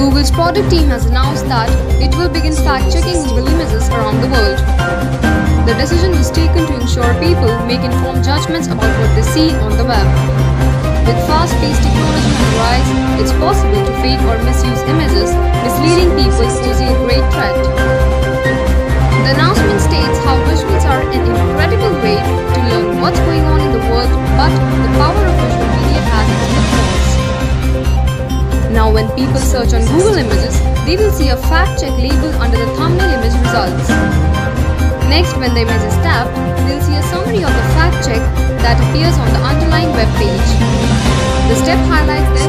Google's product team has announced that it will begin fact-checking Google images around the world. The decision was taken to ensure people make informed judgments about what they see on the web. With fast-paced technology on the rise, it's possible to fake or misuse images, misleading people posing a great threat. The announcement states how visuals are an incredible way to learn what's going on in the world, but the power Now when people search on Google Images, they will see a fact check label under the thumbnail image results. Next, when the image is tapped, they'll see a summary of the fact check that appears on the underlying web page. The step highlights the